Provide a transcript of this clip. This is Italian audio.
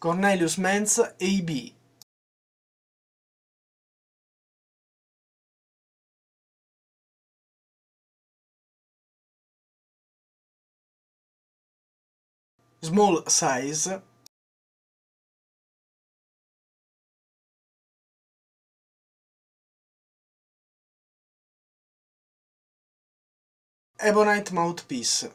Cornelius Menz AB Small size. Ebonite Mouthpiece.